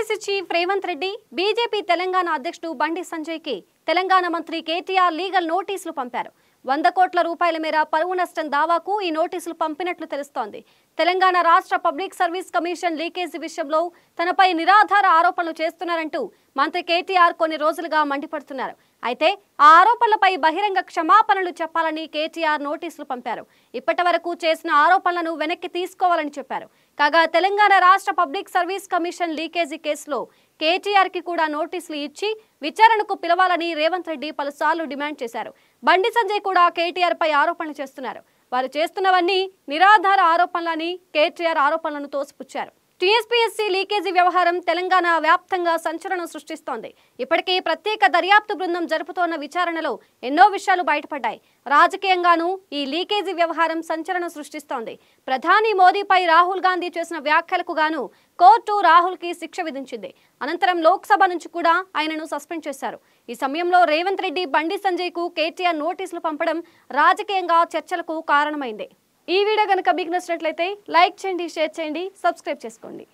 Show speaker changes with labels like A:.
A: AICC chief Revanth Reddy BJP Telangana అధ్యక్షుడు బండి సంజయ్కి తెలంగాణ మంత్రి KTR legal నోటీసులు పంపారు. వంద కోట్ల రూపాయల మేర పరువు నష్టం దావాకు ఈ నోటీసులు పంపినట్లు తెలుస్తోంది. తెలంగాణ రాష్ట్ర పబ్లిక్ సర్వీస్ కమిషన్ లీకేజీ విషయంలో తనపై నిరాధార ఆరోపణలు చేస్తున్నారంటూ మంత్రి కేటీఆర్ కొన్ని రోజులుగా మండిపడుతున్నారు. అయితే ఆ ఆరోపణలపై బహిరంగ క్షమాపణలు చెప్పాలని కేటీఆర్ నోటీసులు పంపారు. ఇప్పటి వరకు చేసిన ఆరోపణలను వెనక్కి తీసుకోవాలని చెప్పారు. కాగా తెలంగాణ రాష్ట్ర పబ్లిక్ సర్వీస్ కమిషన్ లీకేజీ కేసులో కేటీఆర్కి కూడా నోటీసులు ఇచ్చి విచారణకు పిలవాలని రేవంత్ రెడ్డి పలుసార్లు డిమాండ్ చేశారు. బండి సంజయ్ కూడా కేటీఆర్ పై ఆరోపణలు చేస్తున్నారు. వారు చేస్తున్నవన్నీ నిరాధార ఆరోపణలని కేటీఆర్ ఆరోపణలను తోసిపుచ్చారు. టీఎస్పీఎస్సీ లీకేజీ వ్యవహారం తెలంగాణ వ్యాప్తంగా సంచలనం సృష్టిస్తోంది. ఇప్పటికీ ప్రత్యేక దర్యాప్తు బృందం జరుపుతోన్న విచారణలో ఎన్నో విషయాలు బయటపడ్డాయి. రాజకీయంగానూ ఈ లీకేజీ వ్యవహారం సంచలనం సృష్టిస్తోంది. ప్రధాని మోదీపై రాహుల్ గాంధీ చేసిన వ్యాఖ్యలకు గాను కోర్టు రాహుల్కి శిక్ష విధించింది. అనంతరం లోక్సభ నుంచి కూడా ఆయనను సస్పెండ్ చేశారు. ఈ సమయంలో రేవంత్ రెడ్డి బండి సంజయ్కు కేటీఆర్ నోటీసులు పంపడం రాజకీయంగా చర్చలకు కారణమైంది. ఈ వీడియో కనుక మీకు నచ్చినట్లయితే లైక్ చేయండి షేర్ చేయండి సబ్స్క్రైబ్ చేసుకోండి.